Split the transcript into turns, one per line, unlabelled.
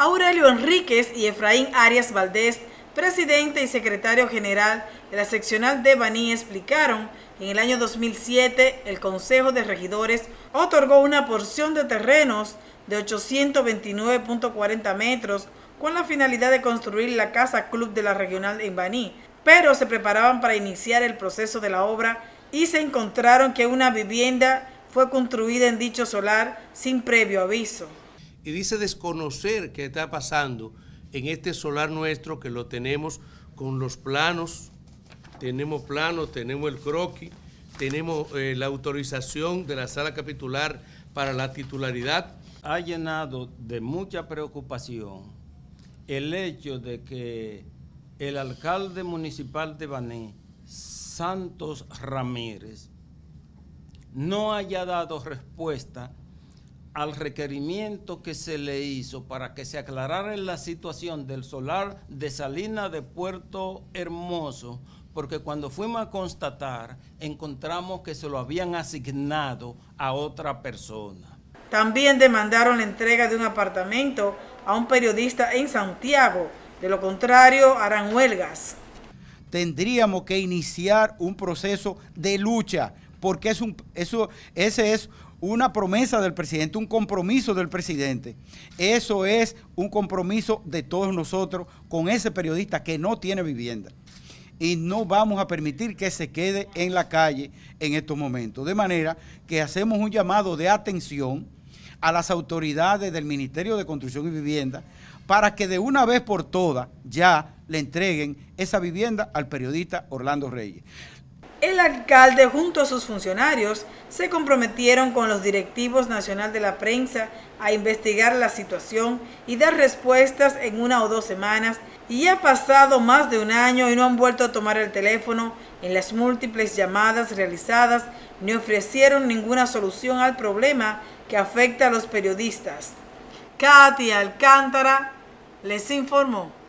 Aurelio Enríquez y Efraín Arias Valdés, presidente y secretario general de la seccional de Baní, explicaron que en el año 2007 el Consejo de Regidores otorgó una porción de terrenos de 829.40 metros con la finalidad de construir la Casa Club de la Regional en Baní, pero se preparaban para iniciar el proceso de la obra y se encontraron que una vivienda fue construida en dicho solar sin previo aviso.
Y dice desconocer qué está pasando en este solar nuestro que lo tenemos con los planos, tenemos planos, tenemos el croquis, tenemos eh, la autorización de la sala capitular para la titularidad.
Ha llenado de mucha preocupación el hecho de que el alcalde municipal de Baní, Santos Ramírez, no haya dado respuesta al requerimiento que se le hizo para que se aclarara la situación del solar de Salina de Puerto Hermoso, porque cuando fuimos a constatar encontramos que se lo habían asignado a otra persona.
También demandaron la entrega de un apartamento a un periodista en Santiago, de lo contrario harán huelgas.
Tendríamos que iniciar un proceso de lucha porque es un, eso, ese es una promesa del presidente, un compromiso del presidente. Eso es un compromiso de todos nosotros con ese periodista que no tiene vivienda. Y no vamos a permitir que se quede en la calle en estos momentos. De manera que hacemos un llamado de atención a las autoridades del Ministerio de Construcción y Vivienda para que de una vez por todas ya le entreguen esa vivienda al periodista Orlando Reyes.
El alcalde junto a sus funcionarios se comprometieron con los directivos nacional de la prensa a investigar la situación y dar respuestas en una o dos semanas y ha pasado más de un año y no han vuelto a tomar el teléfono en las múltiples llamadas realizadas ni ofrecieron ninguna solución al problema que afecta a los periodistas. Katy Alcántara les informó.